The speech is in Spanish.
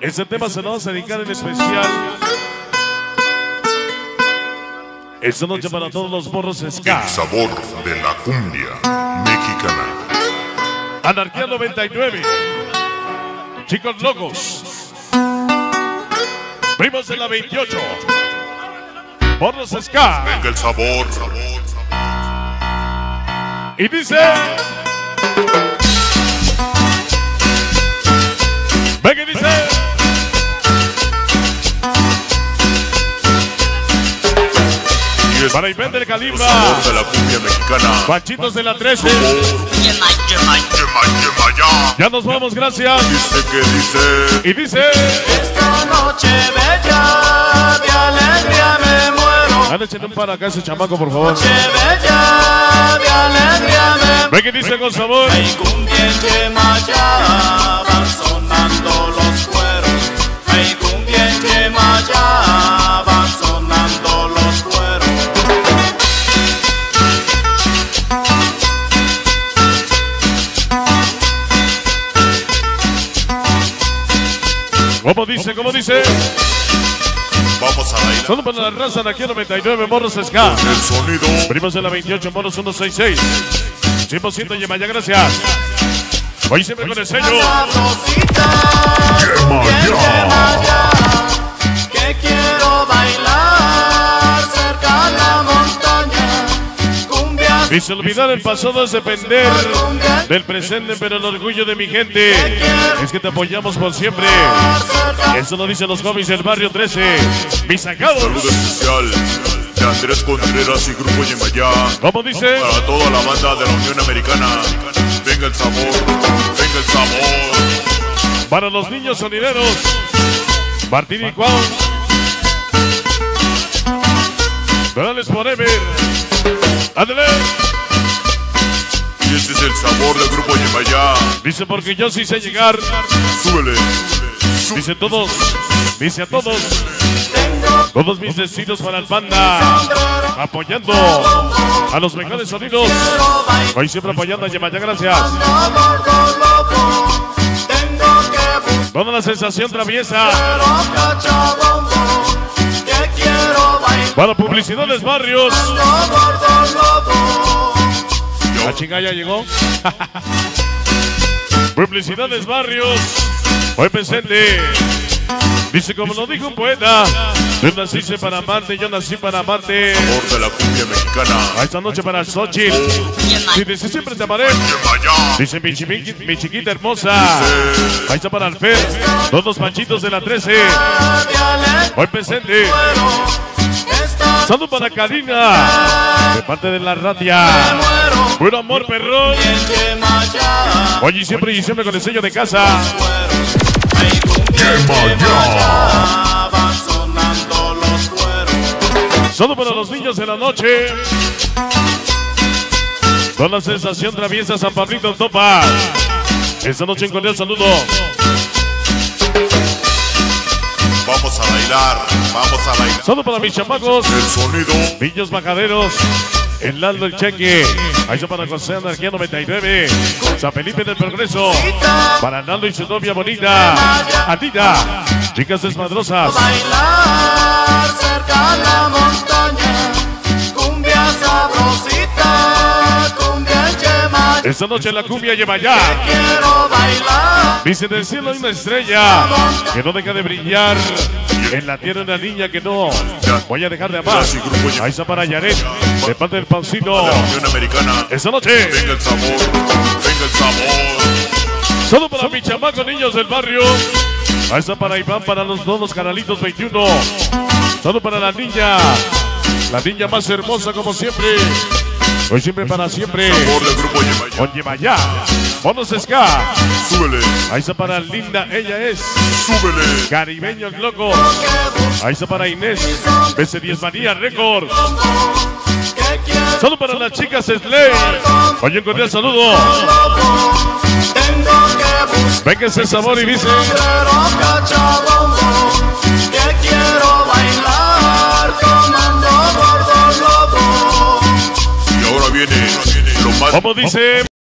Este tema se lo vamos a dedicar en especial. Esta noche para todos los morros ska. El sabor de la cumbia mexicana. Anarquía 99. Chicos locos. Primos de la 28. Morros ska. Venga el sabor. Y dice. Venga y dice. Para Iván del el Calibra. de la cumbia mexicana. Panchitos de la 13. Yema, yema, yema, ya. Ya nos vamos, gracias. Dice que dice. Y dice. Esta noche bella de alegría me muero. Dale, un para acá ese chamaco, por favor. Noche bella de alegría me muero. Venga y dice con sabor. Ay, cumbia en Yemayá ¿Cómo dice? ¿Cómo dice? Vamos a bailar. Solo para la raza de aquí 99 Morros Ska. El sonido. Primos de la 28 Morros 166. 100% Yemaya, gracias. Hoy siempre con el sello. Dice olvidar el pasado es depender del presente, pero el orgullo de mi gente es que te apoyamos por siempre. Eso lo dicen los jóvenes del barrio 13. Mis sacados. Saludo especial de Andrés Contreras y Grupo Yemayá. ¿Cómo dice? Para toda la banda de la Unión Americana. Venga el sabor. Venga el sabor. Para los niños sonideros. Martín y Juan. Dorales Forever. Ándale. Y este es el sabor del Grupo Yemayá. Dice porque yo sí sé llegar. Súbele. Dice todos. Dice a todos. Todos mis vecinos para el panda. Apoyando a los mejores sonidos. Hoy siempre apoyando a Yemaya, gracias. Toda la sensación traviesa. Para publicidades barrios. La chica ya llegó. publicidades barrios. Hoy presente. Dice como lo dijo un poeta. Yo nací para amarte, yo nací para amarte. Sabor de la cumbia mexicana. A esta noche para Xochitl. Si dice siempre te amaré. Dice mi, chiqui- mi chiquita hermosa. Ahí está para el Fer. Todos los panchitos de la 13. De alegría Hoy presente. Esta Salud para Karina. De parte de la ratia. Puro amor, perrón. Oye, siempre y siempre con el sello de casa. Solo para los niños de la noche. Con la sensación traviesa San Pablito Topa. Esta noche en cordial saludo. Vamos a bailar. Vamos a bailar. Solo para mis chamacos. El sonido. Niños bajaderos. El Lalo el Cheque. Ahí está para José Anarquía 99. San Felipe del Progreso. Para Naldo y su novia bonita. Anita. Chicas desmadrosas. Bailar cerca la Esta noche la cumbia lleva ya. Dice del cielo hay una estrella que no deja de brillar. En la tierra una niña que no voy a dejar de amar. Ahí está para Yaret, de parte del Americana. Esta noche, Venga el sabor. Venga el sabor. solo para mi chamaco, niños del barrio. Ahí está para Iván, para los dos los canalitos 21. Solo para la niña, la niña más hermosa como siempre. Hoy siempre para siempre. Con Yemayá, Bonos Ska. Súbele. Ahí está para Linda, ella es. Súbele. Caribeños locos. Ahí está para Inés. BC10 Manía Records. Que quiero Saludo para las chicas Slay. Oye, un cordial saludo. Venga ese sabor y dice. Como dice.